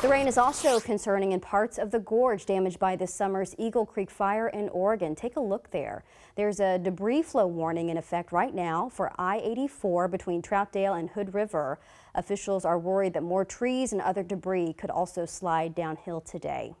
The rain is also concerning in parts of the gorge damaged by this summer's Eagle Creek fire in Oregon. Take a look there. There's a debris flow warning in effect right now for I-84 between Troutdale and Hood River. Officials are worried that more trees and other debris could also slide downhill today.